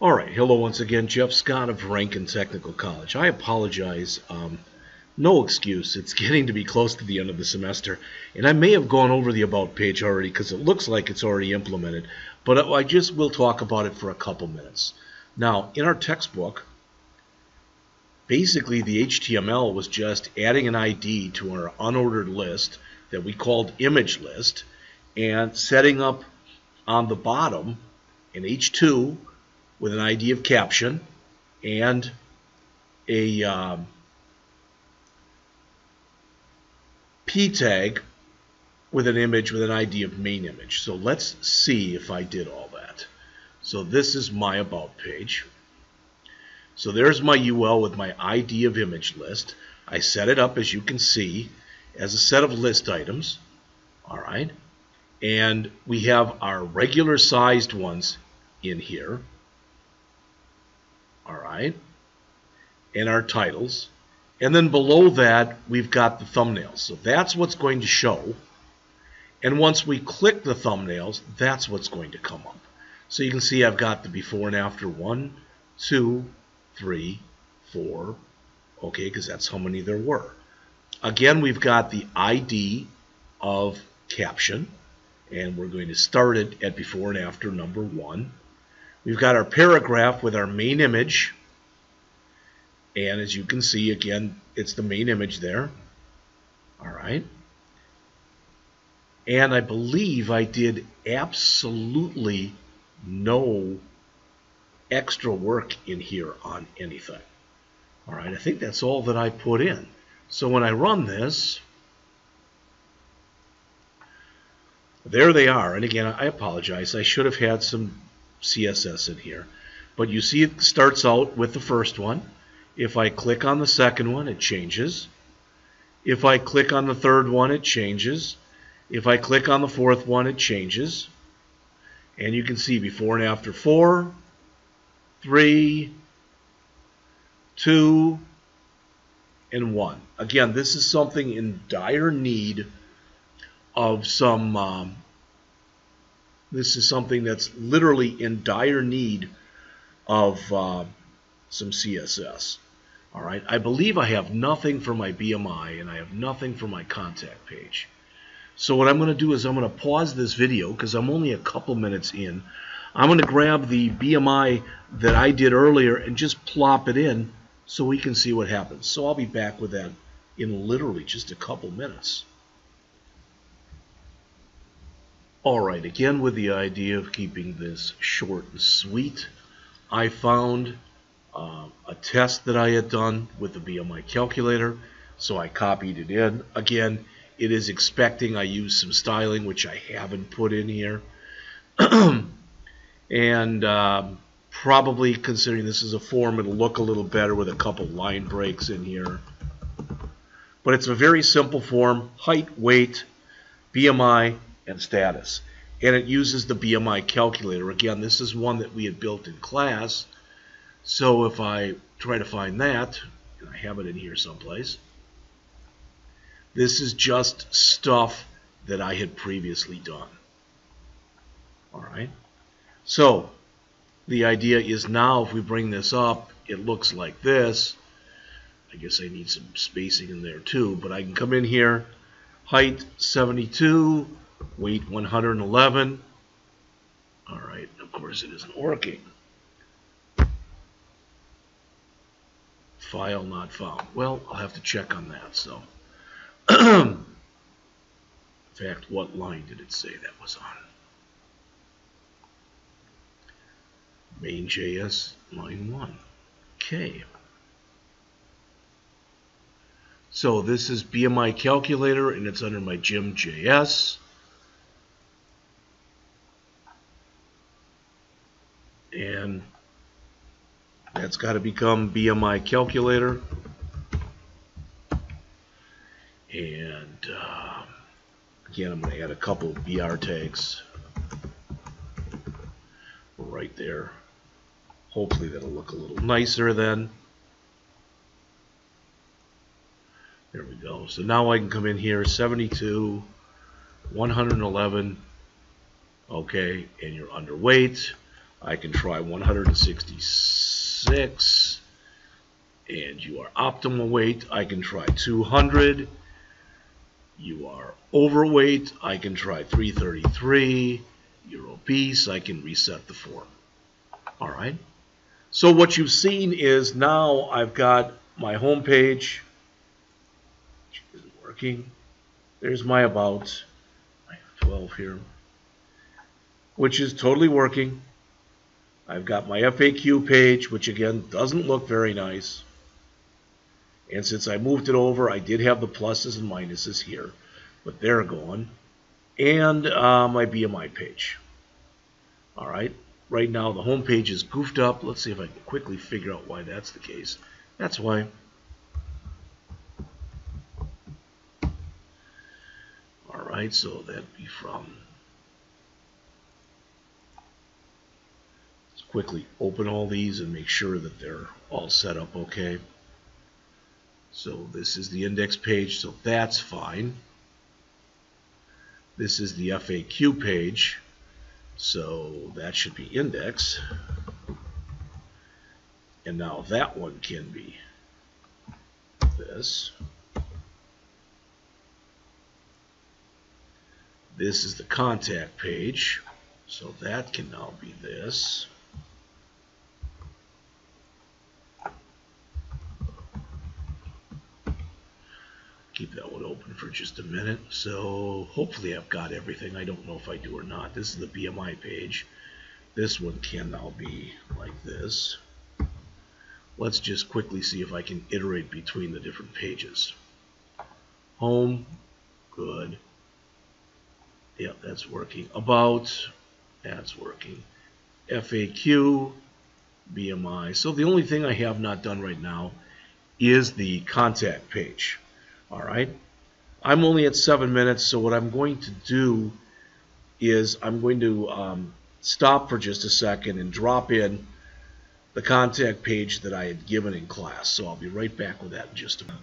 All right, hello once again, Jeff Scott of Ranken Technical College. I apologize. Um, no excuse. It's getting to be close to the end of the semester, and I may have gone over the About page already because it looks like it's already implemented, but I just will talk about it for a couple minutes. Now, in our textbook, basically the HTML was just adding an ID to our unordered list that we called image list and setting up on the bottom an H2 with an ID of caption and a um, p tag with an image with an ID of main image. So let's see if I did all that. So this is my about page. So there's my UL with my ID of image list. I set it up as you can see as a set of list items. All right. And we have our regular sized ones in here. All right. And our titles. And then below that, we've got the thumbnails. So that's what's going to show. And once we click the thumbnails, that's what's going to come up. So you can see I've got the before and after one, two, three, four. Okay, because that's how many there were. Again, we've got the ID of caption. And we're going to start it at before and after number one. We've got our paragraph with our main image. And as you can see, again, it's the main image there. All right. And I believe I did absolutely no extra work in here on anything. All right, I think that's all that I put in. So when I run this, there they are. And again, I apologize. I should have had some CSS in here. But you see it starts out with the first one. If I click on the second one, it changes. If I click on the third one, it changes. If I click on the fourth one, it changes. And you can see before and after 4, 3, 2, and 1. Again, this is something in dire need of some um, this is something that's literally in dire need of uh, some CSS. All right, I believe I have nothing for my BMI and I have nothing for my contact page. So what I'm going to do is I'm going to pause this video because I'm only a couple minutes in. I'm going to grab the BMI that I did earlier and just plop it in so we can see what happens. So I'll be back with that in literally just a couple minutes. Alright, again with the idea of keeping this short and sweet, I found uh, a test that I had done with the BMI calculator, so I copied it in. Again, it is expecting I use some styling, which I haven't put in here. and um, probably considering this is a form, it'll look a little better with a couple line breaks in here. But it's a very simple form, height, weight, BMI, and status. And it uses the BMI calculator. Again, this is one that we had built in class. So if I try to find that, I have it in here someplace, this is just stuff that I had previously done. All right. So the idea is now if we bring this up, it looks like this. I guess I need some spacing in there too, but I can come in here, height 72, weight 111. All right, of course it isn't working. File not found. Well, I'll have to check on that. So, in fact, what line did it say that was on? Main.js line 1. Okay. So this is BMI calculator and it's under my Gym.js. and that's got to become BMI calculator. And uh, again I'm going to add a couple BR tags right there. Hopefully that'll look a little nicer then. There we go. So now I can come in here 72 111 okay and you're underweight. I can try 166. And you are optimal weight. I can try 200. You are overweight. I can try 333. You're obese. I can reset the form. All right. So what you've seen is now I've got my home page. Which isn't working. There's my about. I have 12 here. Which is totally working. I've got my FAQ page, which again doesn't look very nice. And since I moved it over, I did have the pluses and minuses here, but they're gone. And uh, my BMI page. All right. Right now, the home page is goofed up. Let's see if I can quickly figure out why that's the case. That's why. All right, so that'd be from. Quickly open all these and make sure that they're all set up okay. So this is the index page, so that's fine. This is the FAQ page, so that should be index. And now that one can be this. This is the contact page, so that can now be this. Keep that one open for just a minute. So hopefully I've got everything. I don't know if I do or not. This is the BMI page. This one can now be like this. Let's just quickly see if I can iterate between the different pages. Home, good. Yep, that's working. About, that's working. FAQ, BMI. So the only thing I have not done right now is the contact page. All right. I'm only at seven minutes, so what I'm going to do is I'm going to um, stop for just a second and drop in the contact page that I had given in class. So I'll be right back with that in just a minute.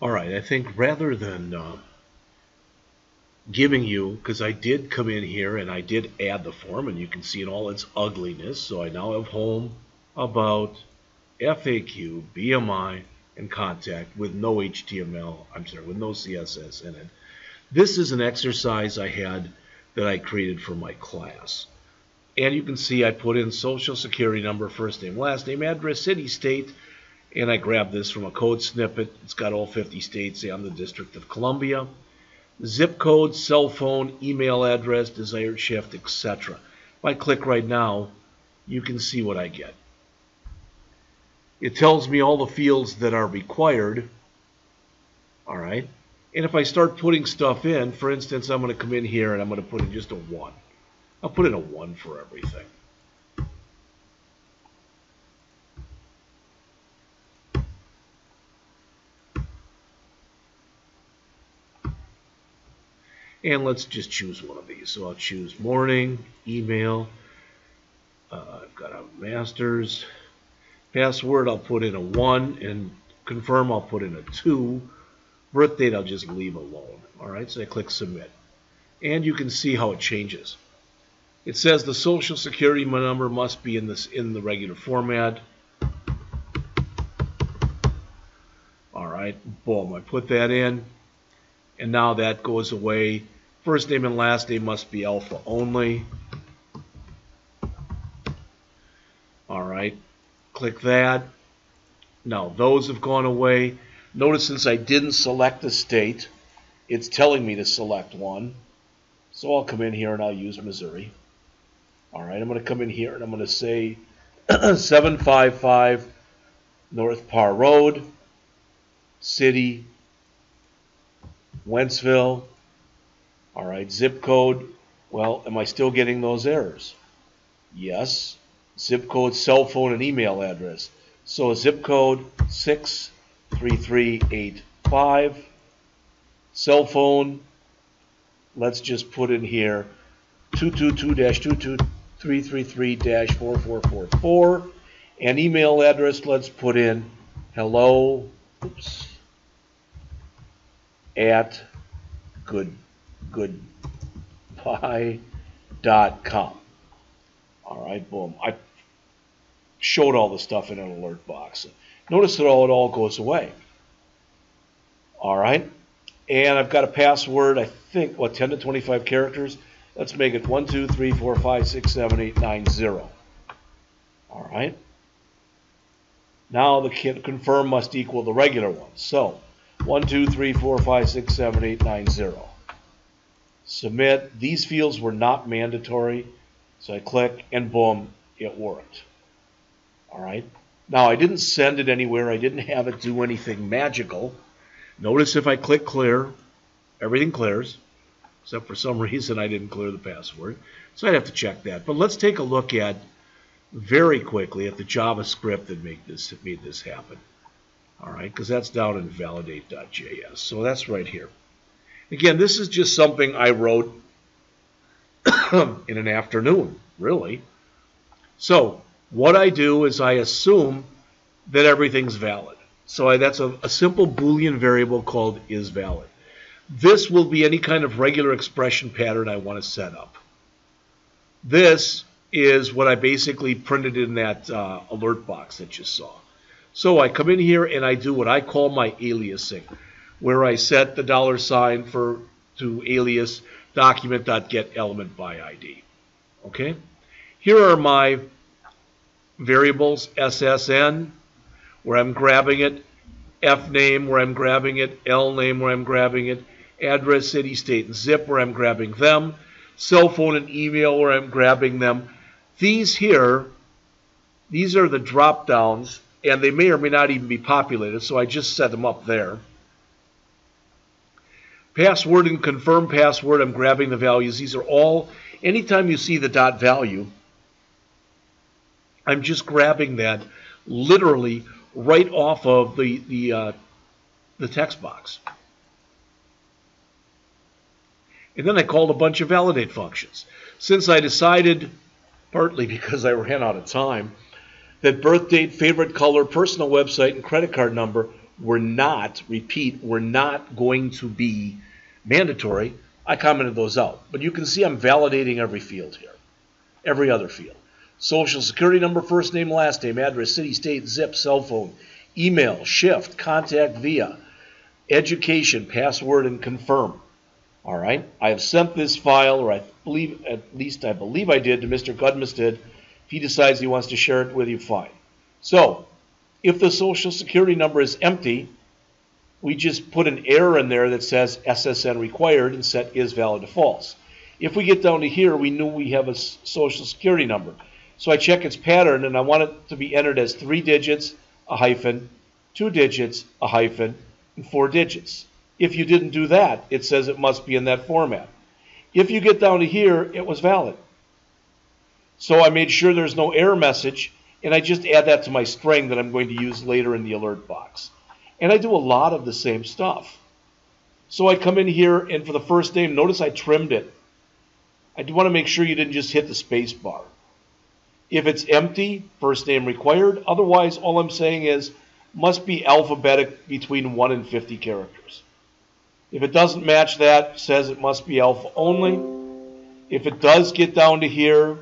All right, I think rather than uh, giving you, because I did come in here and I did add the form, and you can see in all its ugliness. So I now have home, about, FAQ, BMI, and contact with no HTML, I'm sorry, with no CSS in it. This is an exercise I had that I created for my class. And you can see I put in social security number, first name, last name, address, city, state, and I grabbed this from a code snippet. It's got all 50 states and the District of Columbia. Zip code, cell phone, email address, desired shift, etc. If I click right now, you can see what I get. It tells me all the fields that are required. All right. And if I start putting stuff in, for instance, I'm going to come in here and I'm going to put in just a 1. I'll put in a 1 for everything. And let's just choose one of these. So I'll choose morning, email. Uh, I've got a master's. Password, I'll put in a 1, and confirm, I'll put in a 2. Birth date, I'll just leave alone. All right, so I click Submit. And you can see how it changes. It says the social security number must be in this in the regular format. All right, boom, I put that in. And now that goes away. First name and last name must be alpha only. Click that. Now those have gone away. Notice since I didn't select a state, it's telling me to select one. So I'll come in here and I'll use Missouri. All right, I'm going to come in here and I'm going to say 755 North Parr Road, City, Wentzville. All right, zip code. Well, am I still getting those errors? Yes zip code, cell phone, and email address. So zip code 63385. Cell phone, let's just put in here 222-22333-4444. And email address, let's put in hello oops, at good goodbye.com. All right, boom. I showed all the stuff in an alert box. Notice that all it all goes away. All right, and I've got a password. I think what 10 to 25 characters. Let's make it 1, 2, 3, 4, 5, 6, 7, 8, 9, 0. All right. Now the confirm must equal the regular one. So 1, 2, 3, 4, 5, 6, 7, 8, 9, 0. Submit. These fields were not mandatory. So I click and boom, it worked. All right. Now I didn't send it anywhere. I didn't have it do anything magical. Notice if I click clear, everything clears except for some reason I didn't clear the password. So I'd have to check that. But let's take a look at very quickly at the JavaScript that made this made this happen. All right, because that's down in validate.js. So that's right here. Again, this is just something I wrote in an afternoon, really. So what I do is I assume that everything's valid. So I, that's a, a simple Boolean variable called is valid. This will be any kind of regular expression pattern I want to set up. This is what I basically printed in that uh, alert box that you saw. So I come in here and I do what I call my aliasing, where I set the dollar sign for to alias document.get element by ID. Okay? Here are my variables SSN, where I'm grabbing it, F name, where I'm grabbing it, L name, where I'm grabbing it, address, city, state, and zip where I'm grabbing them, cell phone and email where I'm grabbing them. These here, these are the drop downs, and they may or may not even be populated, so I just set them up there. Password and confirm password, I'm grabbing the values. These are all, anytime you see the dot value, I'm just grabbing that literally right off of the, the, uh, the text box. And then I called a bunch of validate functions. Since I decided, partly because I ran out of time, that birth date, favorite color, personal website, and credit card number were not, repeat, were not going to be mandatory, I commented those out. But you can see I'm validating every field here, every other field. Social security number, first name, last name, address, city, state, zip, cell phone, email, shift, contact via, education, password, and confirm. All right, I have sent this file, or I believe, at least I believe I did, to Mr. Gudmested. If he decides he wants to share it with you, fine. So, if the social security number is empty, we just put an error in there that says SSN required and set is valid to false. If we get down to here, we know we have a social security number. So I check its pattern and I want it to be entered as three digits, a hyphen, two digits, a hyphen, and four digits. If you didn't do that, it says it must be in that format. If you get down to here, it was valid. So I made sure there's no error message, and I just add that to my string that I'm going to use later in the alert box. And I do a lot of the same stuff. So I come in here, and for the first name, notice I trimmed it. I do want to make sure you didn't just hit the space bar. If it's empty, first name required. Otherwise, all I'm saying is must be alphabetic between 1 and 50 characters. If it doesn't match that, says it must be alpha only. If it does get down to here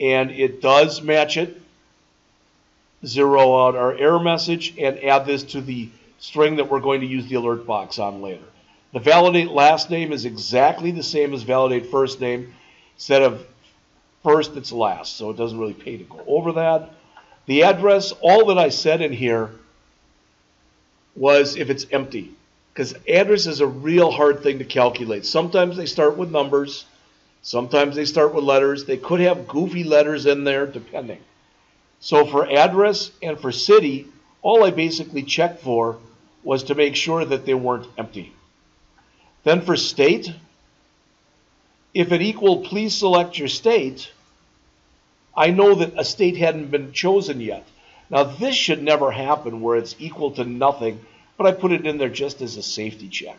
and it does match it, zero out our error message and add this to the string that we're going to use the alert box on later. The validate last name is exactly the same as validate first name. Instead of first, it's last, so it doesn't really pay to go over that. The address, all that I said in here was if it's empty because address is a real hard thing to calculate. Sometimes they start with numbers, sometimes they start with letters. They could have goofy letters in there, depending. So for address and for city, all I basically checked for was to make sure that they weren't empty. Then for state, if it equal please select your state, I know that a state hadn't been chosen yet. Now this should never happen where it's equal to nothing but I put it in there just as a safety check.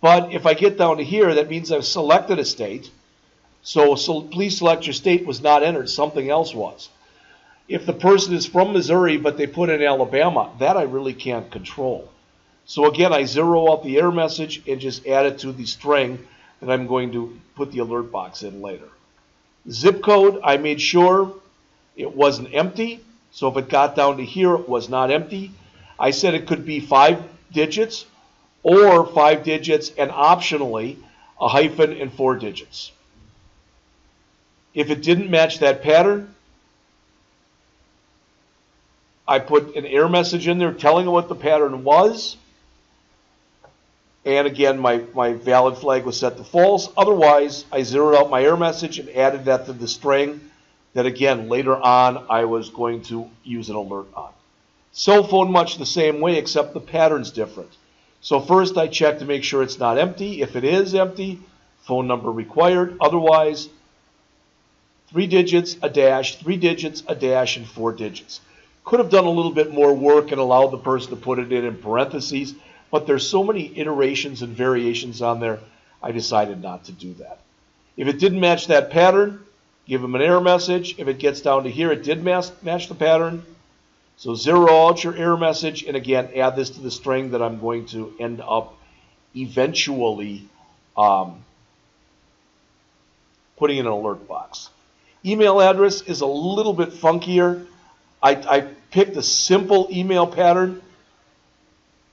But if I get down to here, that means I've selected a state. So, so please select your state was not entered, something else was. If the person is from Missouri but they put in Alabama, that I really can't control. So again, I zero out the error message and just add it to the string that I'm going to put the alert box in later. Zip code, I made sure it wasn't empty. So if it got down to here, it was not empty. I said it could be five digits or five digits and optionally a hyphen and four digits. If it didn't match that pattern, I put an error message in there telling it what the pattern was. And again, my, my valid flag was set to false. Otherwise, I zeroed out my error message and added that to the string that again, later on, I was going to use an alert on. Cell phone much the same way, except the pattern's different. So first I check to make sure it's not empty. If it is empty, phone number required. Otherwise, three digits, a dash, three digits, a dash, and four digits. Could have done a little bit more work and allowed the person to put it in in parentheses, but there's so many iterations and variations on there, I decided not to do that. If it didn't match that pattern, give them an error message. If it gets down to here, it did match, the pattern. So zero out your error message, and again, add this to the string that I'm going to end up eventually um, putting in an alert box. Email address is a little bit funkier. I, I picked a simple email pattern.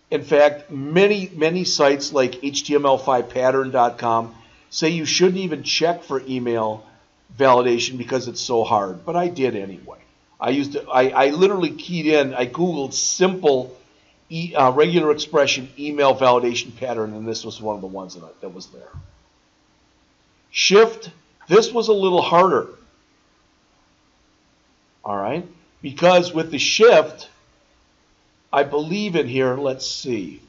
In fact, many, many sites like HTML5pattern.com say you shouldn't even check for email validation because it's so hard, but I did anyway. I used to, I, I literally keyed in, I Googled simple e, uh, regular expression email validation pattern, and this was one of the ones that, I, that was there. Shift, this was a little harder. All right, because with the shift, I believe in here, let's see.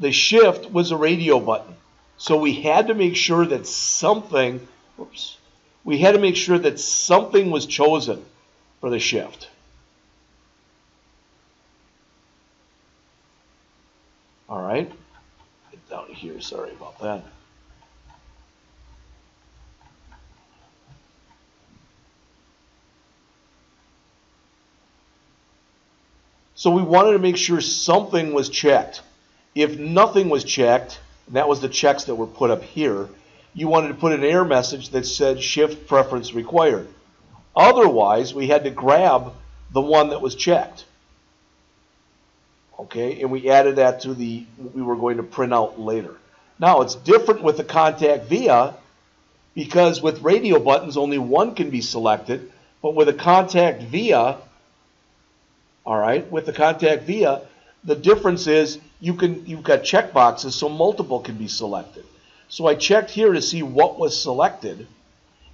The shift was a radio button. So we had to make sure that something, oops, we had to make sure that something was chosen for the shift. All right, down here, sorry about that. So we wanted to make sure something was checked. If nothing was checked, and that was the checks that were put up here, you wanted to put an error message that said shift preference required. Otherwise, we had to grab the one that was checked. Okay, and we added that to the we were going to print out later. Now it's different with the contact via because with radio buttons only one can be selected, but with a contact via, all right, with the contact via, the difference is you can you've got check boxes so multiple can be selected. So I checked here to see what was selected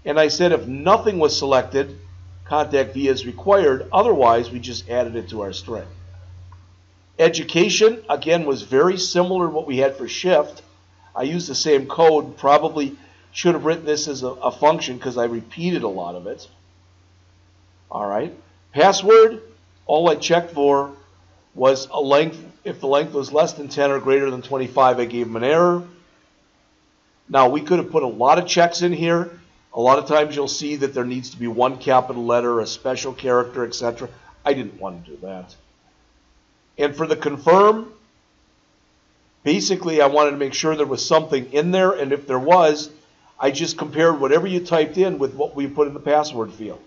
and I said if nothing was selected contact via is required otherwise we just added it to our string. Education again was very similar to what we had for shift. I used the same code probably should have written this as a, a function because I repeated a lot of it. All right. Password, all I checked for was a length, if the length was less than 10 or greater than 25, I gave them an error. Now, we could have put a lot of checks in here. A lot of times you'll see that there needs to be one capital letter, a special character, etc. I didn't want to do that. And for the confirm, basically I wanted to make sure there was something in there, and if there was, I just compared whatever you typed in with what we put in the password field.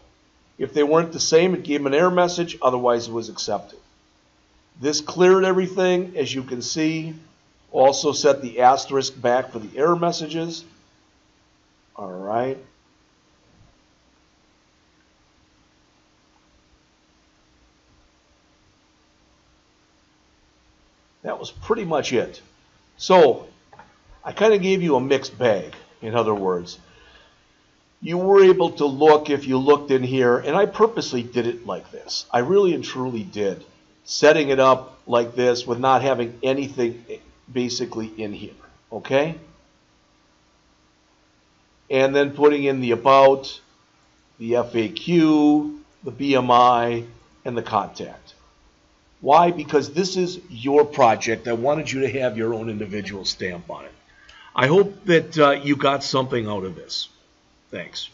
If they weren't the same, it gave them an error message, otherwise it was accepted. This cleared everything, as you can see. Also set the asterisk back for the error messages. All right. That was pretty much it. So, I kind of gave you a mixed bag, in other words. You were able to look if you looked in here, and I purposely did it like this. I really and truly did setting it up like this with not having anything basically in here, okay? And then putting in the about, the FAQ, the BMI, and the contact. Why? Because this is your project. I wanted you to have your own individual stamp on it. I hope that uh, you got something out of this. Thanks.